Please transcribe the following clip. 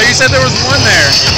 But you said there was one there.